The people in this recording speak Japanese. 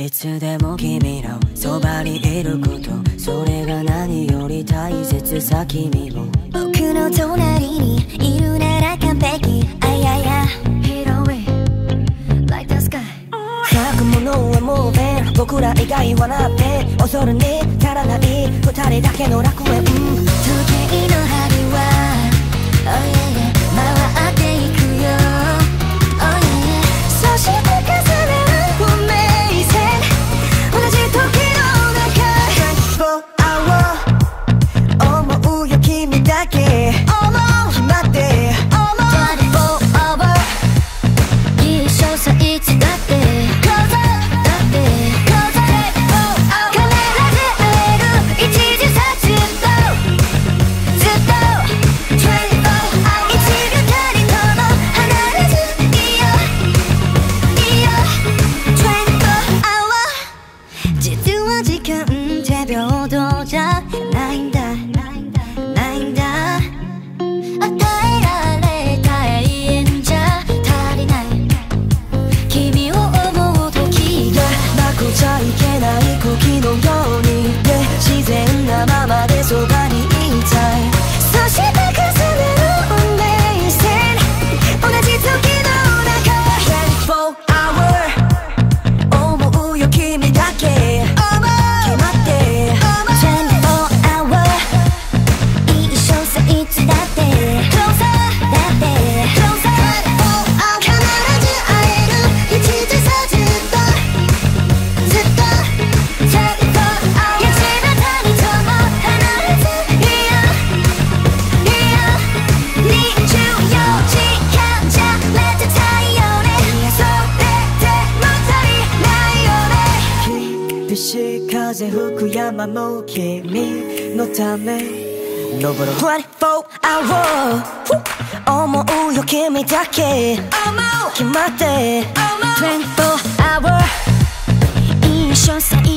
いつでも君のそばにいること。それが何より大切さ君も。僕の隣にいるなら完璧。あやや。Hit away like the sky 咲くものはもう v 僕ら以外はなって。恐るに足らない。二人だけの楽。 너도 しい風吹く山も君のため登ろう。24 hour 思うよ君だけ。決まって。24 hour 印象最